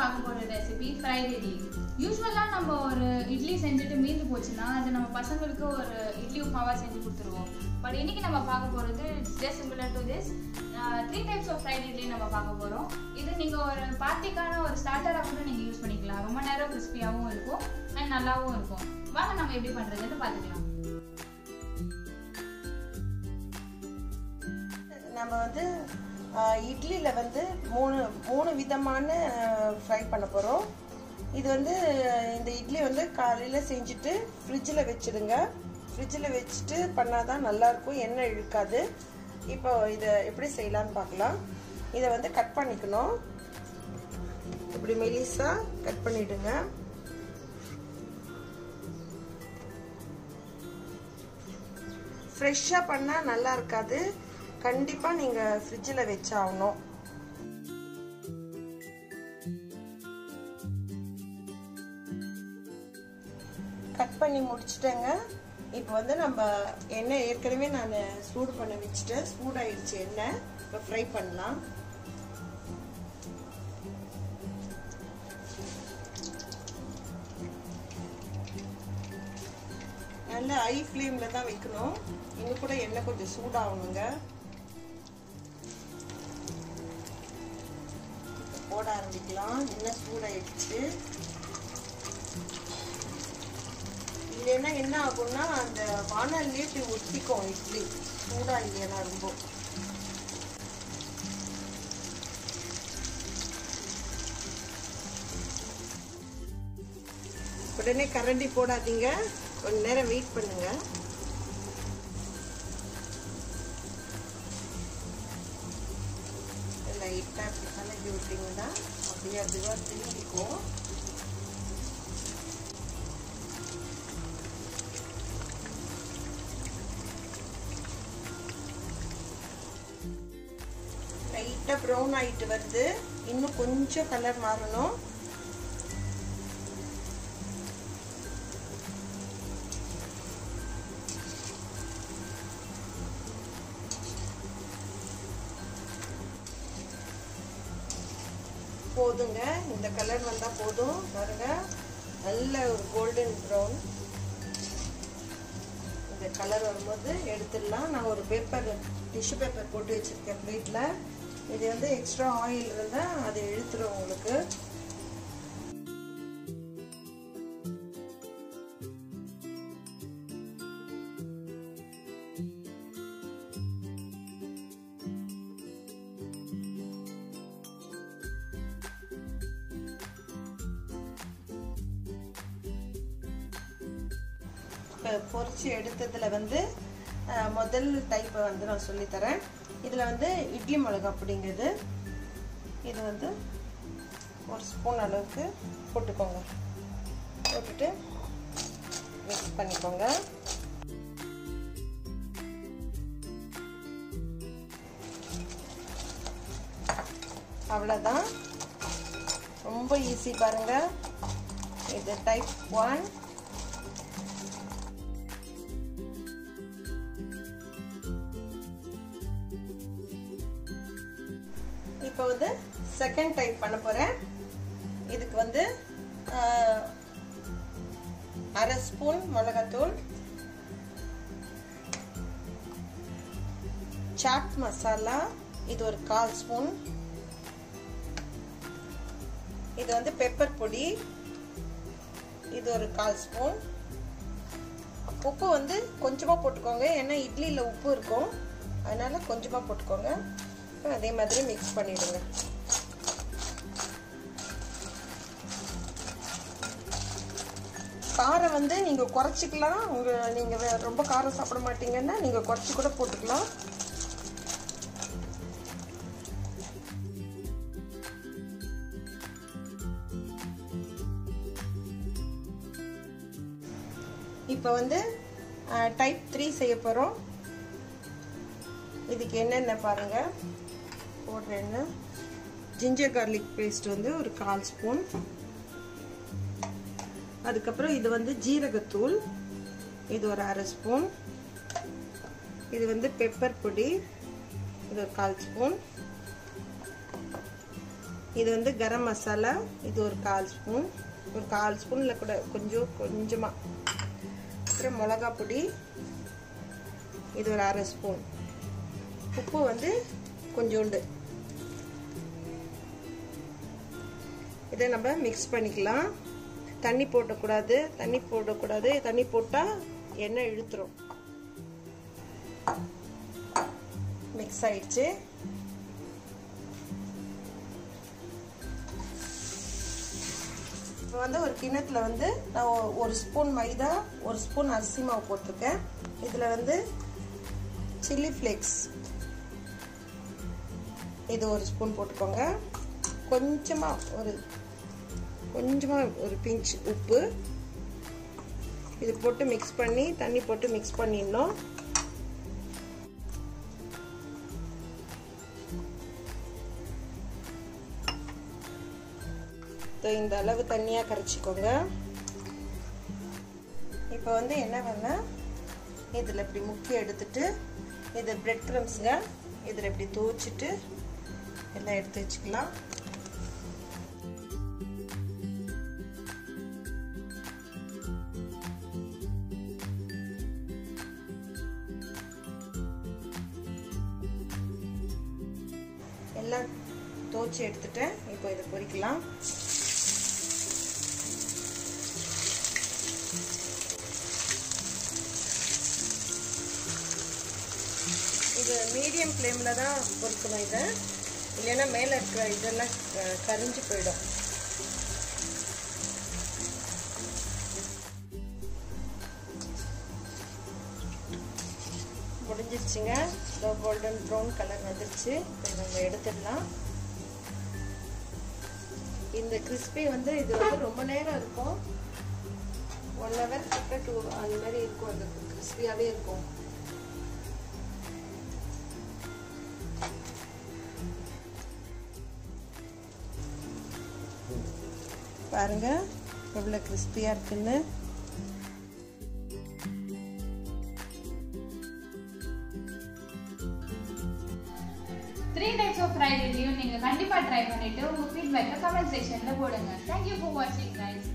பார்க்க போகிற recipe fried idli யூஸ்வலாக நம்ம ஒரு இட்லி செஞ்சுட்டு மீந்து போச்சுன்னா அது நம்ம பசங்களுக்கு ஒரு இட்லி உப்புமாவாக செஞ்சு கொடுத்துருவோம். பட் இன்னைக்கு நம்ம பார்க்க போகிறது just similar to this three types of fried idli நம்ம பார்க்க போகிறோம் இது நீங்கள் ஒரு பார்ட்டிக்கான ஒரு ஸ்டார்டராக கூட நீங்கள் யூஸ் பண்ணிக்கலாம். ரொம்ப நேரம் கிறிஸ்பியாகவும் இருக்கும் அண்ட் நல்லாவும் இருக்கும். வாங்க நம்ம எப்படி பண்ணுறதுன்னு பார்த்துக்கலாம். நம்ம வந்து இட்லியில் வந்து மூணு மூணு விதமான ஃப்ரை பண்ண போகிறோம் இது வந்து இந்த இட்லி வந்து காலையில் செஞ்சுட்டு ஃப்ரிட்ஜில் வச்சுடுங்க. ஃப்ரிட்ஜில் வச்சுட்டு பண்ணால் தான் நல்லாயிருக்கும். எண்ணெய் இழுக்காது. இப்போ இதை எப்படி செய்யலான்னு பார்க்கலாம். இதை வந்து கட் பண்ணிக்கணும். இப்படி மெலிசாக கட் பண்ணிவிடுங்க ஃப்ரெஷ்ஷாக பண்ணால் நல்லா இருக்காது. கண்டிப்பாக நீங்கள் ஃப்ரிட்ஜில் வச்சாகணும். கட் பண்ணி முடிச்சிட்டேங்க. இப்போ வந்து நம்ம எண்ணெய் ஏற்கனவே நான் சூடு பண்ண வச்சுட்டேன் சூடாயிடுச்சு எண்ணெய். இப்போ ஃப்ரை பண்ணலாம். நல்ல ஹை ஃப்ளேமில் தான் வைக்கணும். இன்னும் கூட எண்ணெய் கொஞ்சம் சூடாகணுங்க. போட ஆரம்பிக்கலாம் சூடாயிடுச்சு இல்லைன்னா என்ன ஆகும்னா அந்த வானல்லே இப்படி ஒட்டிக்கும் இட்லி. சூடா இல்லையா ரொம்ப. உடனே கரண்டி போடாதீங்க. கொஞ்ச நேரம் வெயிட் பண்ணுங்க. லைட்டாக இப்படி கலக்கி விட்டிங்கன்னா அப்படியே அதுவாக திரும்பிக்கும் லைட்டாக ப்ரௌன் ஆகிட்டு வருது. இன்னும் கொஞ்சம் கலர் மாறணும். போதுங்க. இந்த கலர் வந்தால் போதும். பாருங்க. நல்ல ஒரு கோல்டன் ப்ரௌன் இந்த கலர் வரும்போது எடுத்துடலாம். நான் ஒரு பேப்பர் டிஷ்யூ பேப்பர் போட்டு வச்சுருக்கேன் பிளேட்டில் இது வந்து எக்ஸ்ட்ரா ஆயில் இருந்தால் அதை இழுத்துரும். பொறிச்சு எடுத்ததில் வந்து முதல் டைப்பை வந்து நான் சொல்லித்தரேன். இதில் வந்து இட்லி மிளகா அப்படிங்கிறது இது வந்து ஒரு ஸ்பூன் அளவுக்கு போட்டுக்கோங்க. போட்டுட்டு மிக்ஸ் பண்ணிக்கோங்க. அவ்வளோதான் ரொம்ப ஈஸி பாருங்கள் இது டைப் ஒன் இப்போ வந்து செகண்ட் டைப் பண்ண போகிறேன் இதுக்கு வந்து அரை ஸ்பூன் மிளகாத்தூள் சாட் மசாலா இது ஒரு கால் ஸ்பூன். இது வந்து பெப்பர் பொடி இது ஒரு கால் ஸ்பூன். உப்பு வந்து கொஞ்சமாக போட்டுக்கோங்க ஏன்னா இட்லியில் உப்பு இருக்கும். அதனால் கொஞ்சமாக போட்டுக்கோங்க. அதே மாதிரி மிக்ஸ் பண்ணிடுங்க. காரம் வந்து நீங்கள் குறைச்சிக்கலாம். உங்கள் நீங்கள் ரொம்ப காரம் சாப்பிட மாட்டீங்கன்னா நீங்கள் குறைச்சி கூட போட்டுக்கலாம். இப்போ வந்து டைப் த்ரீ செய்ய போகிறோம் இதுக்கு என்னென்ன பாருங்கள் போடுறேங்க. ஜிஞ்சர் கார்லிக் பேஸ்ட் வந்து ஒரு கால் ஸ்பூன். அதுக்கப்புறம் இது வந்து ஜீரகத்தூள். இது ஒரு அரை ஸ்பூன். இது வந்து பெப்பர் பொடி. இது ஒரு கால் ஸ்பூன். இது வந்து கரம் மசாலா. இது ஒரு கால் ஸ்பூன். ஒரு கால் ஸ்பூனில் கூட கொஞ்சம் கொஞ்சமாக அப்புறம் மிளகா பொடி. இது ஒரு அரை ஸ்பூன். உப்பு வந்து கொஞ்சோண்டு. இதை நம்ம மிக்ஸ் பண்ணிக்கலாம். தண்ணி போட்டக்கூடாது தண்ணி போடக்கூடாது. தண்ணி போட்டால் எண்ணெய் இழுத்துரும். மிக்ஸ் ஆயிடுச்சு. இப்போ வந்து ஒரு கிணத்துல வந்து நான் ஒரு ஸ்பூன் மைதா ஒரு ஸ்பூன் அரிசி மாவு போட்டிருக்கேன். இதில் வந்து சில்லி ஃப்ளேக்ஸ் இது ஒரு ஸ்பூன் போட்டுக்கோங்க. கொஞ்சமாக ஒரு கொஞ்சமாக ஒரு பிஞ்ச் உப்பு. இது போட்டு மிக்ஸ் பண்ணி தண்ணி போட்டு மிக்ஸ் பண்ணிடணும். இந்த அளவு தண்ணியாக கரைச்சிக்கோங்க. இப்போ வந்து என்ன பண்ண இதில் இப்படி முக்கி எடுத்துட்டு இது பிரெட் க்ரம்ஸுங்க இதில் இப்படி துவச்சிட்டு எல்லாம் எடுத்து வச்சுக்கலாம். நல்லா துவச்சி எடுத்துட்டேன். இப்போ இதை பொறிக்கலாம். இது மீடியம் ஃப்ளேமில் தான் பொறிக்கணும் இதை. இல்லைன்னா மேலே இருக்கிற இதெல்லாம் கரிஞ்சு போயிடும். முடிஞ்சிருச்சுங்க. இதோ கோல்டன் ப்ரௌன் கலர் வந்துருச்சு. இப்போ நம்ம எடுத்துடலாம். இந்த கிறிஸ்பி வந்து இது வந்து ரொம்ப நேரம் இருக்கும். ஒன் ஹவர் கிட்ட டூ அந்த மாதிரி இருக்கும். அந்த கிறிஸ்பியாகவே இருக்கும். பாருங்க எவ்வளோ கிறிஸ்பியாக இருக்குன்னு. த்ரீ டைப்ஸ் ஆஃப் ஃப்ரைட் இட்லியும் நீங்கள் கண்டிப்பாக ட்ரை பண்ணிவிட்டு உங்கள் ஃபீட்பேக்கை கமெண்ட் செக்ஷனில் போடுங்க. தேங்க்யூ ஃபார் வாட்சிங் கைஸ்